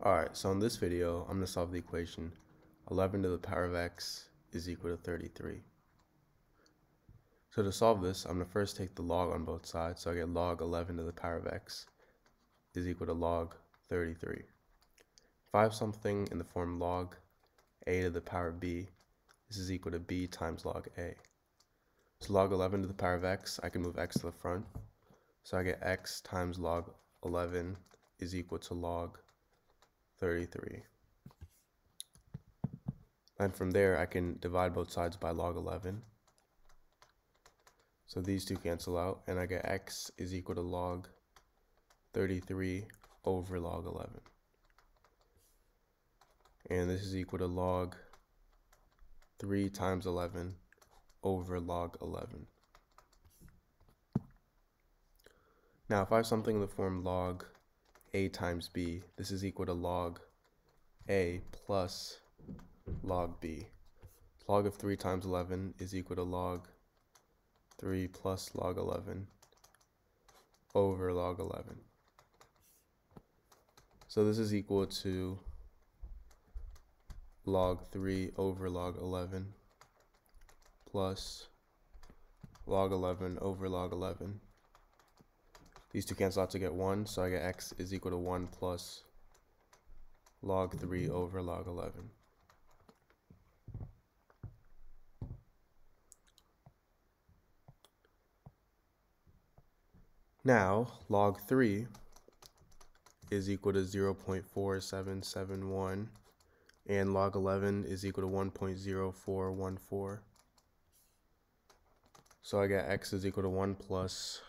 Alright, so in this video, I'm going to solve the equation 11 to the power of x is equal to 33. So to solve this, I'm going to first take the log on both sides. So I get log 11 to the power of x is equal to log 33. If I have something in the form log a to the power of b, this is equal to b times log a. So log 11 to the power of x, I can move x to the front. So I get x times log 11 is equal to log 33. And from there, I can divide both sides by log 11. So these two cancel out, and I get x is equal to log 33 over log 11. And this is equal to log 3 times 11 over log 11. Now, if I have something in the form log a times b. This is equal to log a plus log b. Log of 3 times 11 is equal to log 3 plus log 11 over log 11. So this is equal to log 3 over log 11 plus log 11 over log 11 these two cancel out to get 1, so I get x is equal to 1 plus log 3 over log 11. Now, log 3 is equal to 0 0.4771 and log 11 is equal to 1.0414. So I get x is equal to 1 plus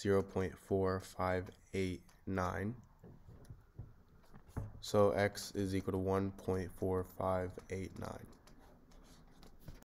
0.4589. So x is equal to 1.4589.